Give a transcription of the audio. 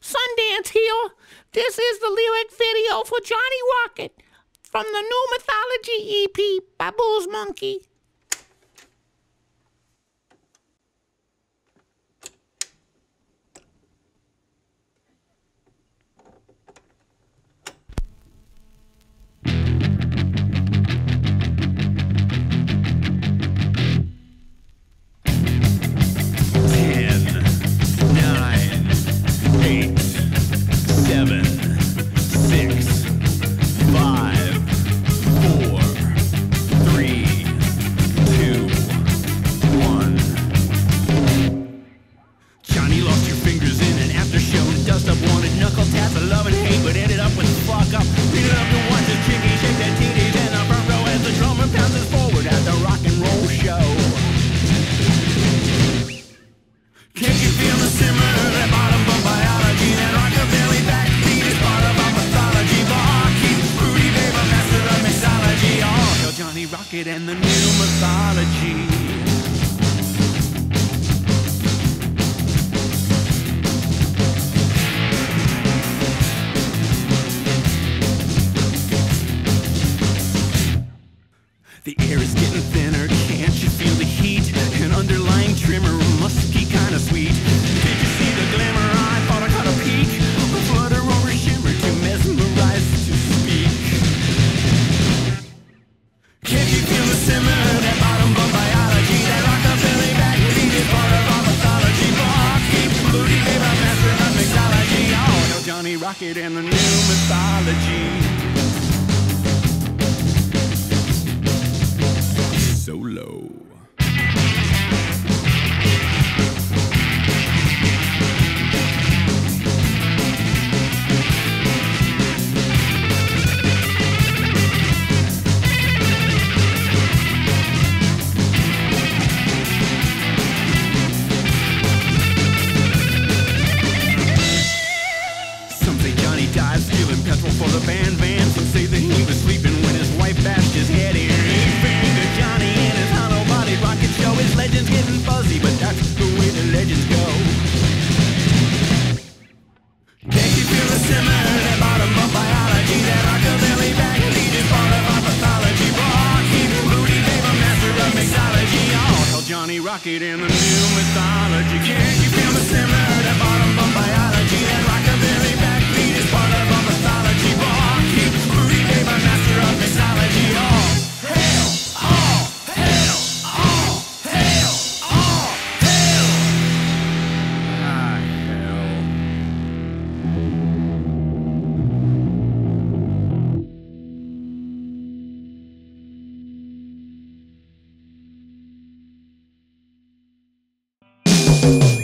Sundance here. This is the lyric video for Johnny Rocket from the new mythology EP Booze Monkey. The air is getting thinner, Rocket and the new mythology. Died stealing petrol for the band van. Some say that he was sleeping when his wife bashed his head in. Finger Johnny and his hollow body rocket show. His legend's getting fuzzy, but that's the way the legends go. Can't you feel the simmer? Bottom of biology, that part of our Baber, master of mixology. Oh, hell, Johnny Rocket in the you